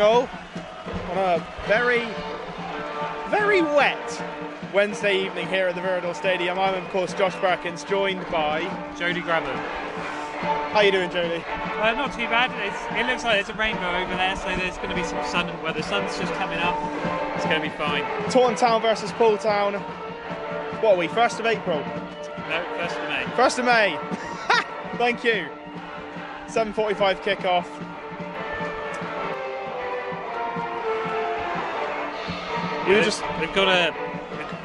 all. On a very, very wet Wednesday evening here at the Viridor Stadium. I'm, of course, Josh Brackens, joined by. Jody Grabban. How you doing, Jody? Uh, not too bad. It's, it looks like there's a rainbow over there, so there's going to be some sun. Well, the sun's just coming up. It's going to be fine. Taunton Town versus Poole Town. What are we? First of April. No, first of May. First of May. Thank you. 7:45 kickoff. You were just They've got a,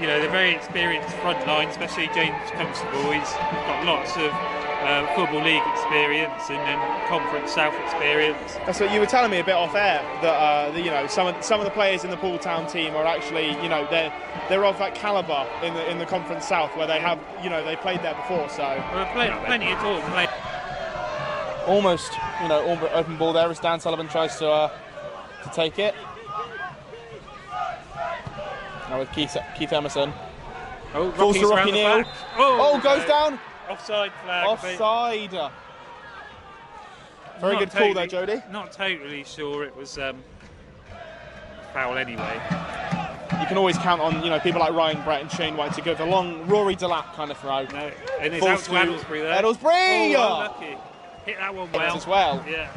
you know, they're very experienced front line, especially James Constable. He's got lots of uh, football league experience and then conference south experience. That's what you were telling me a bit off air that uh, the, you know some of some of the players in the Poole Town team are actually you know they're they're of that calibre in the in the Conference South where they have you know they played there before so Well, plenty, plenty of talk. Play. almost you know open ball there as Dan Sullivan tries to uh, to take it. Now with Keith, Keith Emerson. Oh, Falls to Rocky's Rocky round the Neal. back. Oh, goes no. down. Offside flag. Offside. Very not good call there, Jody. Not totally sure it was um, foul anyway. You can always count on you know people like Ryan Brett and Shane White to go the long Rory Delap kind of throw. No, and it's Falls out to Addlesbury there. Addlesbury! Oh, unlucky. Hit that one well. as well. Yeah,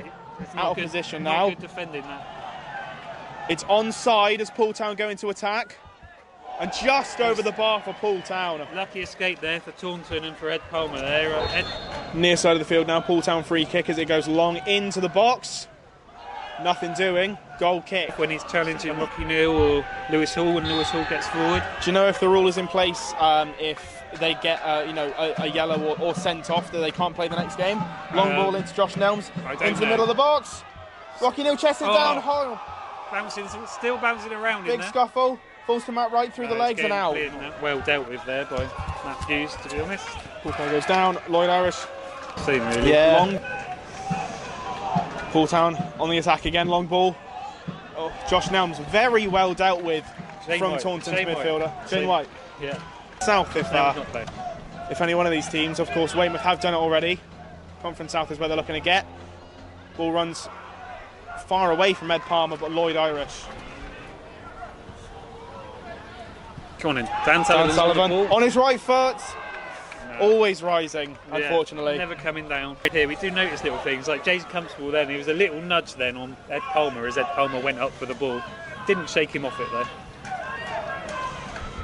Out of good, position now. Good defending that. It's onside as Poole Town go into attack. And just over the bar for Poole Town. Lucky escape there for Taunton and for Ed Palmer there. Uh, Ed, Near side of the field now, Poole Town free kick as it goes long into the box. Nothing doing. Goal kick. when he's challenging Rocky Neal or Lewis Hall when Lewis Hall gets forward. Do you know if the rule is in place um, if they get uh, you know a, a yellow or, or sent off that they can't play the next game? Long Um, ball into Josh Nelms into the middle of the box. Rocky Neal chested Oh. down. Bouncing, still bouncing around in Big scuffle. Falls to Matt right through the Uh, legs and out. Well dealt with there by Matthews, to be honest. Town goes down. Lloyd Irish Same really. Yeah. Long. Town on the attack again, long ball. Oh, Josh Nelms very well dealt with Shane from White. Taunton's White. midfielder. Shane Shane- White. Yeah. South, if That uh, played. if any one of these teams, of course, Weymouth have done it already. Conference South is where they're looking to get. Ball runs far away from Ed Palmer, but Lloyd Irish. Come on in. Dan Dan Sullivan's Sullivan on his right foot, No. always rising, Yeah, unfortunately. Never coming down. Here we do notice little things like Jason Constable then. He was a little nudge then on Ed Palmer as Ed Palmer went up for the ball. Didn't shake him off it though.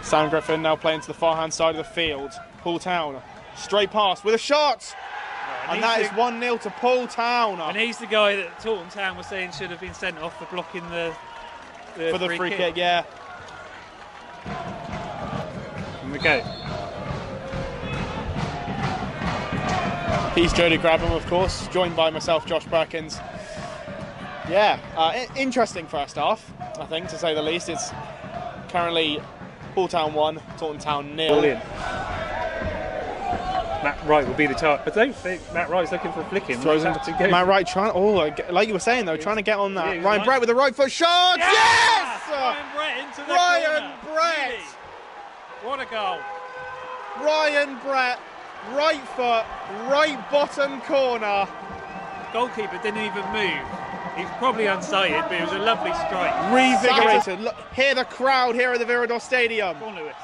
Sam Griffin now playing to the far hand side of the field. Poole Town, straight pass with a shot, and that is the- 1 0 to Poole Town. And he's the guy that Taunton Town was saying should have been sent off for blocking the, the for the free kick. yeah. We go. He's Jody Grabham, of course, joined by myself, Josh Perkins. Yeah, uh, interesting first half, I think, to say the least. It's currently Poole Town 1, Taunton Town nil. Brilliant. Matt Wright will be the target. I don't think Matt Wright's looking for a flicking. Throws him. To go. Matt Wright trying. Oh, like- like you were saying though, trying to get on that. was Ryan right. Brett with the right foot shot. Yes! Ryan Brett into the Ryan corner. Brett! Really? What a goal. Ryan Brett, right foot, right bottom corner. Goalkeeper didn't even move. He's probably unsighted, but it was a lovely strike. Revigorated. Look, hear the crowd here at the Viridor Stadium. Go on, Lewis.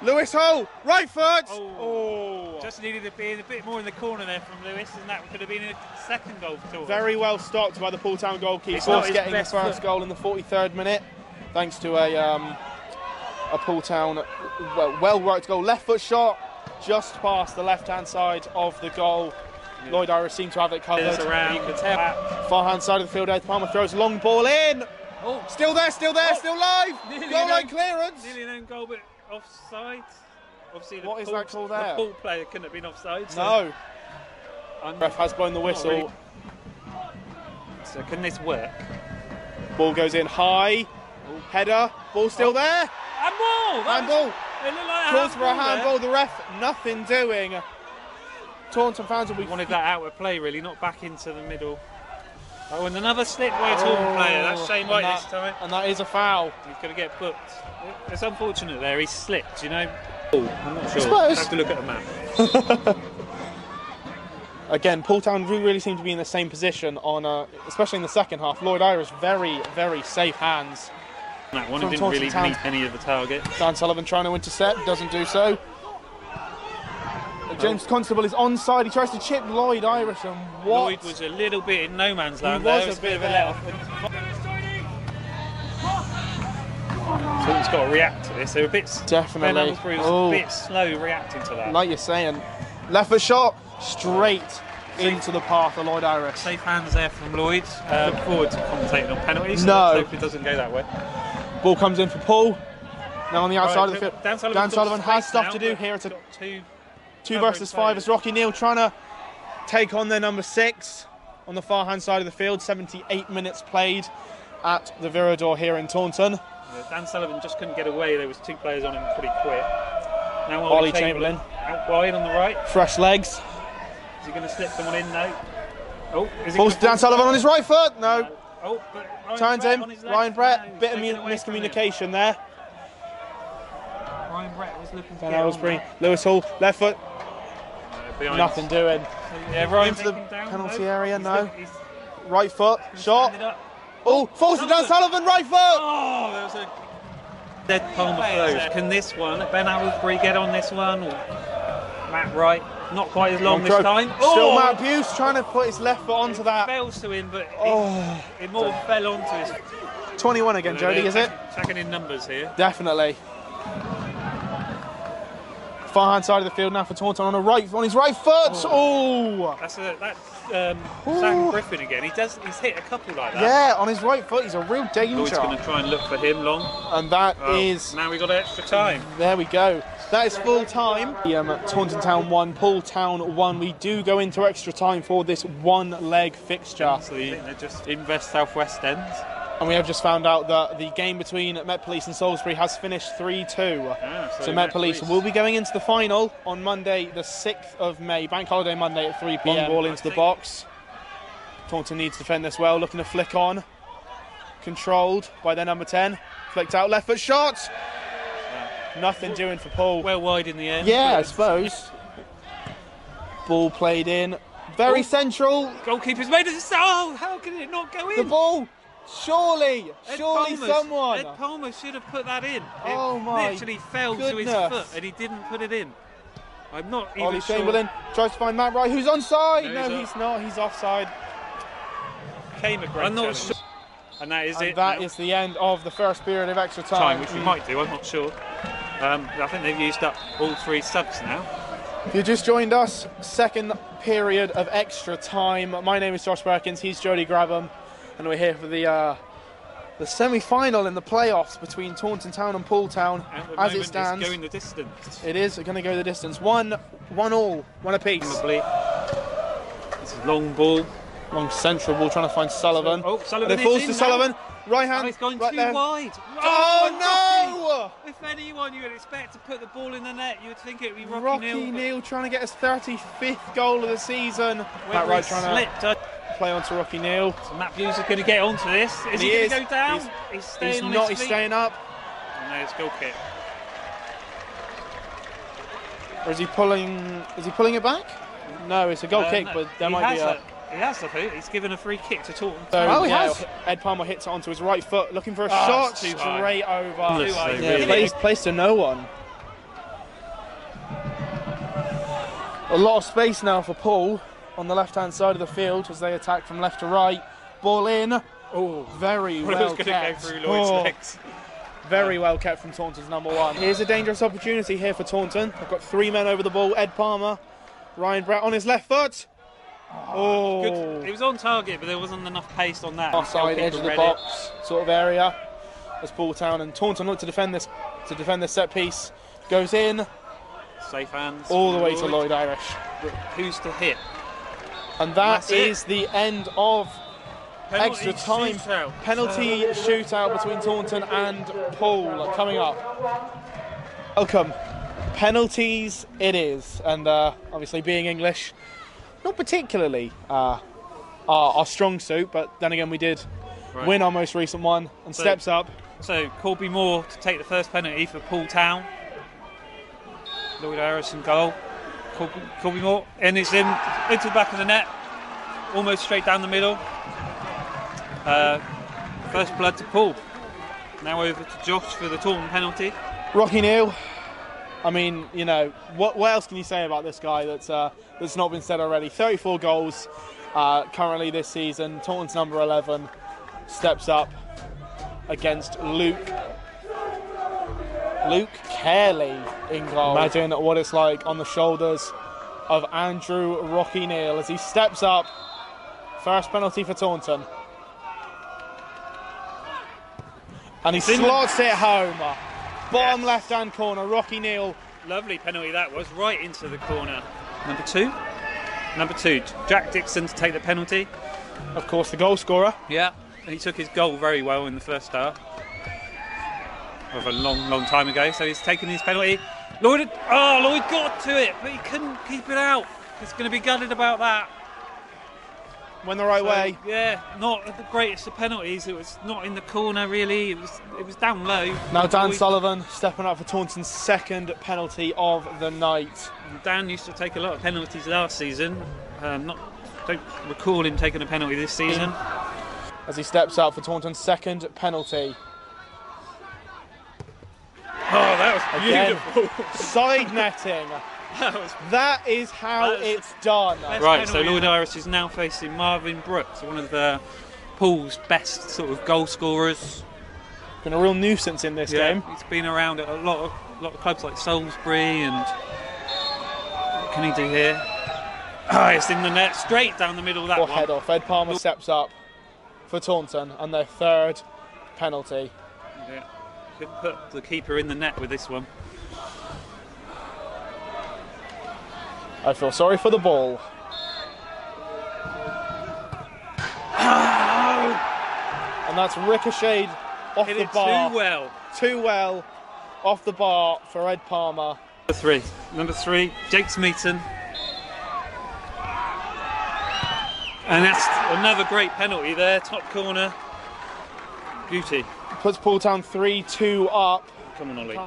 Lewis Ho, right foot. Oh. Oh. Just needed to be a bit more in the corner there from Lewis, and that could have been a second goal for Taunton. Very well stopped by the Poole Town goalkeeper. It's not Force his getting the best first foot. goal in the 43rd minute, thanks to a um, a Poole Town well, well worked goal. Left foot shot, just past the left hand side of the goal. Lloyd Irish seemed to have it covered. around. You could tell. Far hand side of the field, Ed Palmer throws a long ball in. Oh, Still there, still there, Oh. still live. Nearly Goal line clearance. nearly an own goal, but offside. Obviously, the What is Poole- that call there? The ball player couldn't have been offside. So No, ref has blown the whistle. really. So can this work? Ball goes in high. Header, ball still there. Handball! That Handball. It looked like Calls for a handball The ref, nothing doing. Taunton fans will be We wanted that out of play, really, not back into the middle. Oh, and another slip by a Taunton player. That's Shane White that- this time. And that is a foul. He's going to get booked. It's unfortunate there. He slipped, you know. Oh, I'm not sure. suppose- have to look at the map. again, Poole Town do really seem to be in the same position on, uh, especially in the second half. Lloyd Irish very, very safe hands. That one didn't really meet any of the target. Dan Sullivan trying to intercept, doesn't do so. James Constable is onside. He tries to chip Lloyd Irish, and what? Lloyd was a little bit in no man's land. was there. a It's bit of a let off. Taunton's got to react to this. They're a bit. Definitely. Was Oh. a bit slow reacting to that. like you're saying, left foot shot straight into the path of Lloyd Irish. Safe hands there from Lloyd. Uh, look forward to commentating on penalties. No. Let's hope it doesn't go that way. Ball comes in for Poole. Now on the outside Right, of the field. Dan Sullivan's Dan Sullivan has stuff now, to do here. It's a two. two versus five It's Rocky Neal trying to take on their number six on the far hand side of the field. 78 minutes played at the Viridor here in Taunton. Dan Sullivan just couldn't get away. There was two players on him pretty quick. Now Ollie Ollie Chamberlain. Chamberlain out wide on the right. Fresh legs. Is he going to slip someone in? No. Oh, is gonna Dan Sullivan on his right foot. No. Oh, but Ryan Turns Brett him. on his. Ryan Brett. he's Bit of taken mu- away from him. miscommunication there. Ryan Brett was looking to Ben get on Aylesbury. there. Lewis Hall. Left foot. Uh. Nothing doing. Yeah, Ryan Into the down, penalty no. area, He's no. look- Right foot. Shot. standing. Oh, falls to Dan Sullivan. Right foot. Oh, there was a dead Palmer flows. Can this one, Ben Aylesbury, get on this one? Matt Wright, not quite as long this time. Still oh, Matt Buse trying to put his left foot onto that. fails to him, but Oh. it, it more fell onto his. 21 again, Jody, is it? Checking in numbers here. Definitely. Far hand side of the field now for Taunton on a right on his right foot. Oh, That's a, that's um, Sam Griffin again. He does. He's hit a couple like that. yeah, on his right foot. He's a real Lloyd's danger. going to try and look for him long. And that is now we got extra time. there we go. That is full time. The, um, Taunton Town one, Poole Town one. We do go into extra time for this one leg fixture. So they're just Invest Southwest End. And we have just found out that the game between Met Police and Salisbury has finished 3 2. Ah, so so Met Met Police Police. will be going into the final on Monday, the 6th of May, Bank Holiday Monday at 3 pm. Long ball into the box. Taunton needs to defend this well, looking to flick on. Controlled by their number 10. Flicked out, left foot shot. Nothing doing for Poole. Well wide in the end. Yeah, I suppose. Ball played in. Very Oh. central. Goalkeeper's made it. Oh, how can it not go in? The ball. Surely, Ed surely Palmer's- someone. Ed Palmer should have put that in. It Oh my literally fell to his foot and he didn't put it in. I'm not even Ollie sure. Chamberlain tries to find Matt Wright, who's onside. No, No, he's he's not. He's offside. Came a great I'm not challenge. sure. And that is And it. that now. is the end of the first period of extra time. time, which we might do. I'm not sure. Um, I think they've used up all three subs now. If you just joined us, second period of extra time. My name is Josh Perkins. He's Jody Grabham, and we're here for the uh, the semi-final in the playoffs between Taunton Town and Poole Town. As it stands, going the distance. it is going to go the distance. One, one all, one apiece. Probably. This is long ball. Long central ball, trying to find Sullivan. Oh, Sullivan And it falls to now. Sullivan. Right hand. Oh, he's gone right too there. wide. Oh, Rocky. If anyone you would expect to put the ball in the net, you would think it would be no! Rocky, Rocky Neal. Neal trying to get his 35th goal of the season. Wright he trying slipped. uh, to play onto Rocky Neal. So Matt Hughes is going to get onto this. Is He he, going to go down? He's- He's, staying He's on not. his He's staying up. And there's goal kick. Or is he pulling? Is he pulling it back? No, it's a goal Uh, kick, no, but there he might be has a. He has the hoop. He's given a free kick to Taunton. So, Oh, he yeah, has. Ed Palmer hits it onto his right foot, looking for a Ah, shot it's too high. straight over. Too high, Yeah, really. placed, placed to no one. A lot of space now for Poole on the left-hand side of the field as they attack from left to right. Ball in. Oh, Very well, was going go kept. through Lloyd's Oh, legs. Very well kept from Taunton's number one. Here's a dangerous opportunity here for Taunton. They've got three men over the ball. Ed Palmer, Ryan Brett on his left foot. Ah, oh, Good. It was on target, but there wasn't enough pace on that. offside edge of the Goalkeeper read box sort of area. As Poole Town and Taunton look to defend this to defend this set piece. Goes in. Safe hands. all the from way to Lloyd Irish. Who's to hit? And that That's it. is the end of Penalty extra time. shootout. Penalty shootout between Taunton and Poole coming up. Welcome. Penalties it is. And uh, obviously being English, not particularly uh, our, our strong suit, but then again we did Right. win our most recent one and So- steps up. So Corby Moore to take the first penalty for Poole Town. Lloyd Harrison goal. Colby Moore, and it's in into the back of the net, almost straight down the middle. Uh, first blood to Poole. Now over to Josh for the Taunton penalty. Rocky Neal. I mean, you know, what, what else can you say about this guy that's uh, that's not been said already? 34 goals uh, currently this season. Taunton's number 11 steps up against Luke Luke Carey in goal. Imagine what it's like on the shoulders of Andrew Rocky Neal as he steps up. First penalty for Taunton. And he slots it home. Bottom Yes. left hand corner, Rocky Neal. Lovely penalty that was, right into the corner. Number two. Number two, Jack Dickson to take the penalty. Of course, the goal scorer. Yeah. He took his goal very well in the first half. Of a long, long time ago. So he's taken his penalty. Lloyd, oh, Lloyd got to it, but he couldn't keep it out. He's going to be gutted about that. Went the right So, way. Yeah, not the greatest of penalties. It was not in the corner really. It was it was down low. Now Dan Lloyd- Sullivan stepping up for Taunton's second penalty of the night. Dan used to take a lot of penalties last season. Um, not don't recall him taking a penalty this season. As he steps out for Taunton's second penalty. Oh, that was Again. beautiful. Side netting. that was That is how That is- it's done. Right, so Lloyd Irish is now facing Marvin Brooks, one of the Poole's best sort of goal scorers. Been a real nuisance in this Yeah, game. he's been around at a lot of a lot of clubs like Salisbury and what can he do here? Ah, it's in the net, straight down the middle of that Or one. head off. Ed Palmer steps up for Taunton and their third penalty. Yeah. Couldn't put the keeper in the net with this one. I feel sorry for the ball. Ah! And that's ricocheted off Hit the bar. too well. Too well off the bar for Ed Palmer. Number three. Number three, Jake Smeaton. And that's another great penalty there, top corner. Beauty. Puts Poole Town 3 2 up. Come on, Ollie.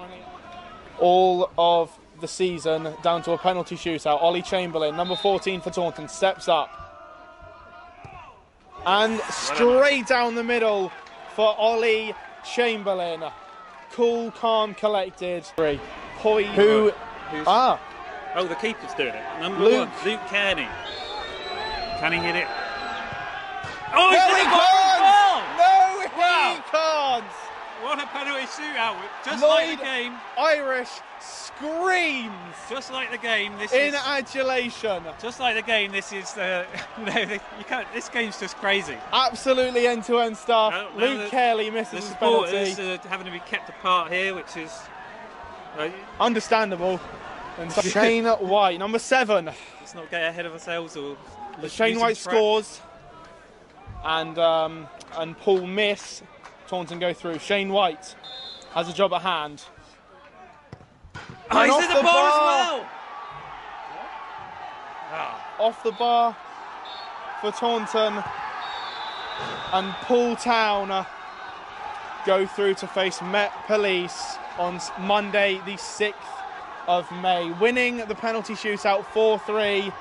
all of the season down to a penalty shootout. Ollie Chamberlain, number 14 for Taunton, steps up. And straight down the middle for Ollie Chamberlain. Cool, calm, collected. Three. Who. Who's- Ah, Oh, the keeper's doing it. Number Luke. one, Luke Kearney. Can he hit it? Oh, he's hit he it by can't! the ball! No, he Wow. can't! What a penalty shootout! Just Lloyd- like the game, Irish screams just like the game. This is in is adulation. just like the game. This is uh, you know you can't. This game's just crazy. Absolutely end to end stuff. No, no, Luke the- Carey The misses his penalty. supporters uh, having to be kept apart here, which is uh, Understandable. And Shane White, number seven. let's not get ahead of ourselves or Shane White track. scores, and um, and Poole miss. Taunton go through. Shane White has a job at hand. Oh, he's off the, the bar, bar. as well. Ah, Off the bar for Taunton, and Poole Town uh, go through to face Met Police on Monday, the 6th of May, winning the penalty shootout 4 3.